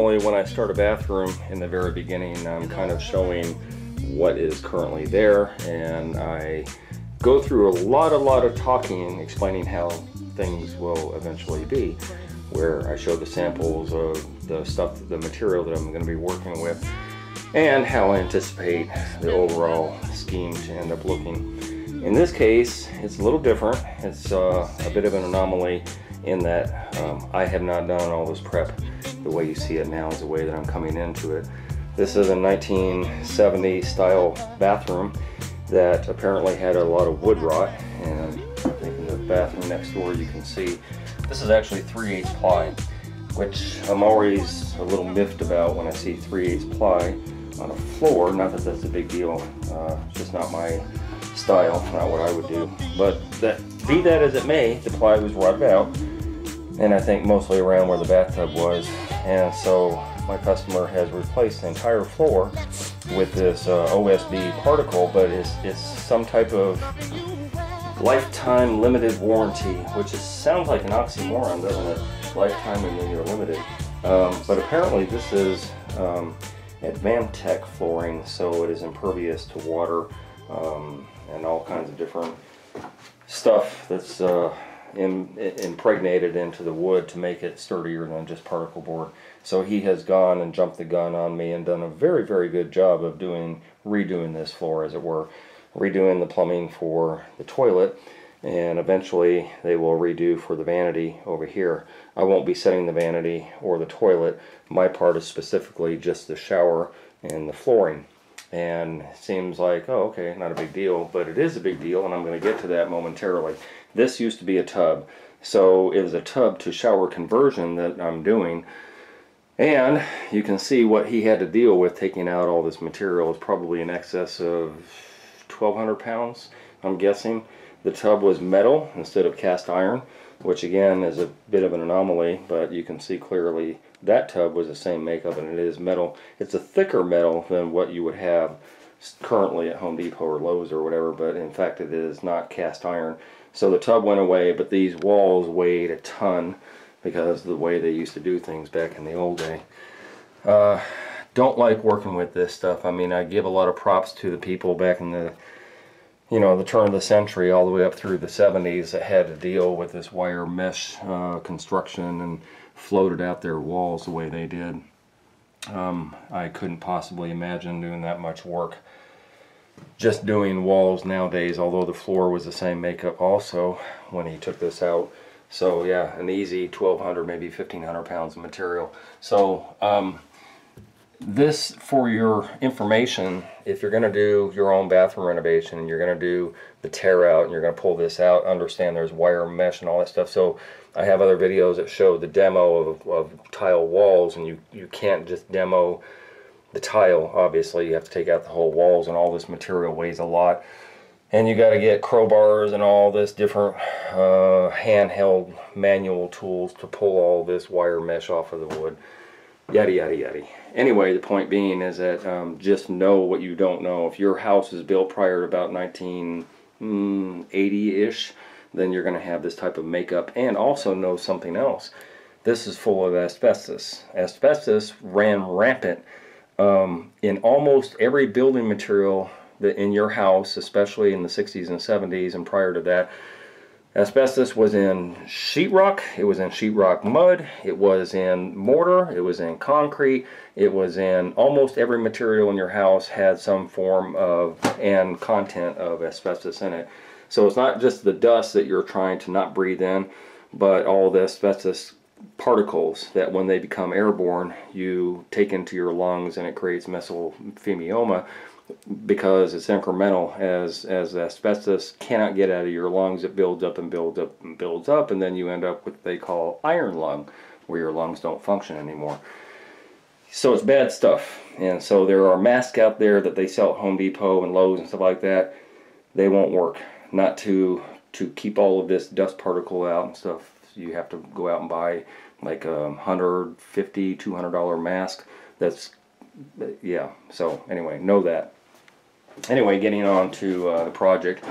Normally when I start a bathroom in the very beginning, I'm kind of showing what is currently there and I go through a lot, a lot of talking explaining how things will eventually be where I show the samples of the stuff, the material that I'm going to be working with and how I anticipate the overall scheme to end up looking. In this case, it's a little different. It's uh, a bit of an anomaly in that um, I have not done all this prep. The way you see it now is the way that I'm coming into it. This is a 1970 style bathroom that apparently had a lot of wood rot and I think in the bathroom next door you can see this is actually 3 8 ply which I'm always a little miffed about when I see 3 8 ply on a floor. Not that that's a big deal uh, just not my style not what I would do. But that be that as it may the ply was rotted out and I think mostly around where the bathtub was and so my customer has replaced the entire floor with this uh, OSB particle but it's, it's some type of lifetime limited warranty which is, sounds like an oxymoron doesn't it? Lifetime and then you're limited. Um, but apparently this is um, Advantech flooring so it is impervious to water um, and all kinds of different stuff that's uh, im- impregnated into the wood to make it sturdier than just particle board. So he has gone and jumped the gun on me and done a very, very good job of doing redoing this floor, as it were, redoing the plumbing for the toilet, and eventually they will redo for the vanity over here. I won't be setting the vanity or the toilet. My part is specifically just the shower and the flooring and seems like oh okay not a big deal but it is a big deal and I'm going to get to that momentarily. This used to be a tub. So it is a tub to shower conversion that I'm doing and you can see what he had to deal with taking out all this material is probably in excess of 1200 pounds I'm guessing. The tub was metal instead of cast iron which again is a bit of an anomaly but you can see clearly that tub was the same makeup and it is metal. It's a thicker metal than what you would have currently at Home Depot or Lowe's or whatever, but in fact it is not cast iron. So the tub went away, but these walls weighed a ton because the way they used to do things back in the old day. Uh, don't like working with this stuff. I mean, I give a lot of props to the people back in the, you know, the turn of the century all the way up through the 70s that had to deal with this wire mesh uh, construction and floated out their walls the way they did. Um, I couldn't possibly imagine doing that much work just doing walls nowadays, although the floor was the same makeup also when he took this out. So yeah, an easy 1200, maybe 1500 pounds of material. So um, this, for your information, if you're going to do your own bathroom renovation and you're going to do the tear out and you're going to pull this out, understand there's wire mesh and all that stuff. So I have other videos that show the demo of, of tile walls and you, you can't just demo the tile, obviously. You have to take out the whole walls and all this material weighs a lot. And you got to get crowbars and all this different uh, handheld manual tools to pull all this wire mesh off of the wood. Yada, yada, yada. Anyway, the point being is that um, just know what you don't know. If your house is built prior to about 1980-ish, then you're going to have this type of makeup and also know something else. This is full of asbestos. Asbestos ran rampant um, in almost every building material that in your house, especially in the 60s and 70s and prior to that. Asbestos was in sheetrock, it was in sheetrock mud, it was in mortar, it was in concrete, it was in almost every material in your house had some form of and content of asbestos in it. So it's not just the dust that you're trying to not breathe in, but all the asbestos particles that when they become airborne you take into your lungs and it creates mesothelioma because it's incremental as as asbestos cannot get out of your lungs it builds up and builds up and builds up and then you end up with what they call iron lung where your lungs don't function anymore. So it's bad stuff. And so there are masks out there that they sell at Home Depot and Lowe's and stuff like that. They won't work. Not to to keep all of this dust particle out and stuff. You have to go out and buy like a 150 200 dollar mask. That's yeah. So anyway know that anyway getting on to uh, the project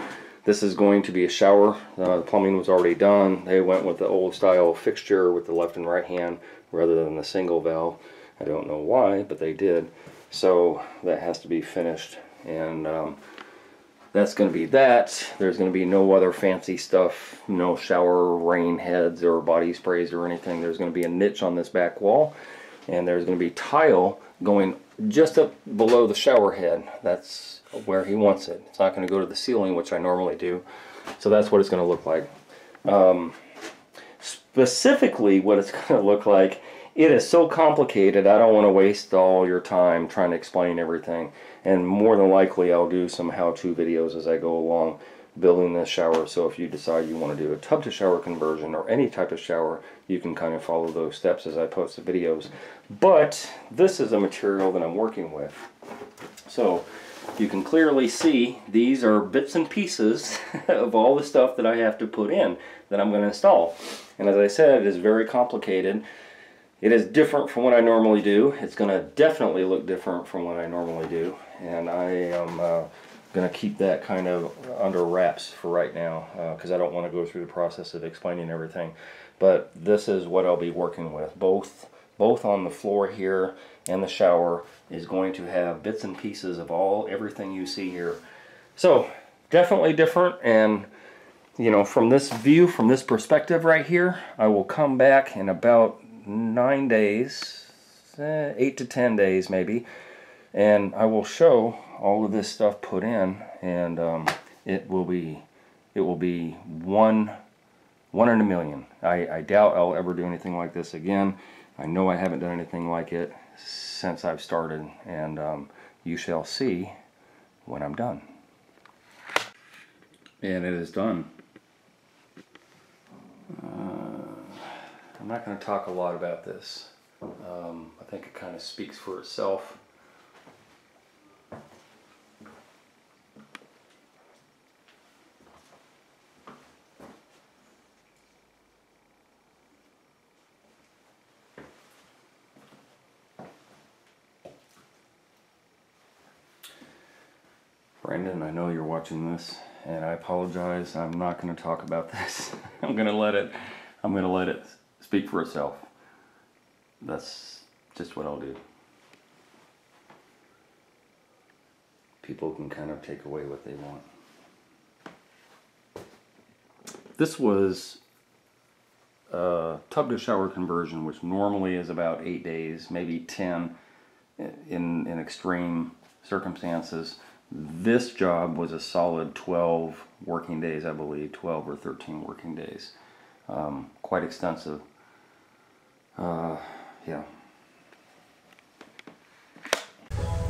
This is going to be a shower. Uh, the plumbing was already done. They went with the old style fixture with the left and right hand rather than the single valve. I don't know why, but they did. So that has to be finished. And um, that's going to be that. There's going to be no other fancy stuff, no shower rain heads or body sprays or anything. There's going to be a niche on this back wall and there's going to be tile going just up below the shower head. That's where he wants it. It's not going to go to the ceiling, which I normally do. So that's what it's going to look like. Um, specifically, what it's going to look like, it is so complicated, I don't want to waste all your time trying to explain everything. And more than likely, I'll do some how-to videos as I go along building this shower. So if you decide you want to do a tub to shower conversion or any type of shower, you can kind of follow those steps as I post the videos. But this is a material that I'm working with. So you can clearly see these are bits and pieces of all the stuff that I have to put in that I'm going to install. And as I said, it is very complicated. It is different from what I normally do. It's going to definitely look different from what I normally do. And I am uh, going to keep that kind of under wraps for right now because uh, I don't want to go through the process of explaining everything. But this is what I'll be working with. Both, both on the floor here and the shower is going to have bits and pieces of all everything you see here. So definitely different and you know from this view from this perspective right here I will come back in about nine days eh, eight to ten days maybe and I will show all of this stuff put in and um, it will be it will be one one in a million. I, I doubt I'll ever do anything like this again. I know I haven't done anything like it since I've started and um, you shall see when I'm done. And it is done. Uh, I'm not going to talk a lot about this. Um, I think it kind of speaks for itself Brandon, I know you're watching this, and I apologize. I'm not going to talk about this. I'm going to let it. I'm going to let it speak for itself. That's just what I'll do. People can kind of take away what they want. This was a tub to shower conversion, which normally is about eight days, maybe 10 in, in extreme circumstances. This job was a solid 12 working days, I believe, 12 or 13 working days. Um, quite extensive. Uh, yeah.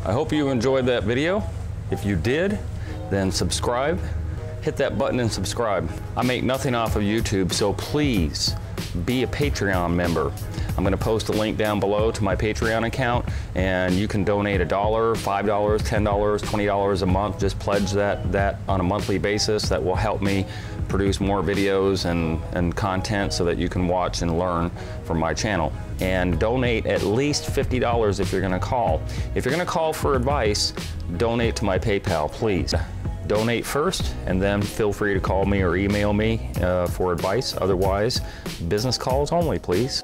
I hope you enjoyed that video. If you did, then subscribe. Hit that button and subscribe. I make nothing off of YouTube, so please be a Patreon member. I'm going to post a link down below to my Patreon account and you can donate a dollar, $5, $10, $20 a month. Just pledge that, that on a monthly basis. That will help me produce more videos and, and content so that you can watch and learn from my channel. And donate at least $50 if you're going to call. If you're going to call for advice, donate to my PayPal, please donate first and then feel free to call me or email me uh, for advice. Otherwise, business calls only, please.